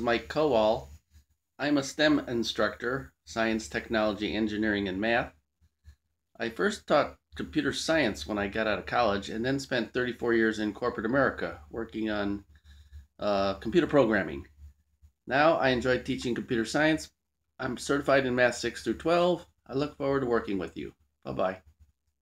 Mike Kowal. I'm a STEM instructor, science, technology, engineering, and math. I first taught computer science when I got out of college and then spent 34 years in corporate America working on uh, computer programming. Now I enjoy teaching computer science. I'm certified in Math 6 through 12. I look forward to working with you. Bye bye.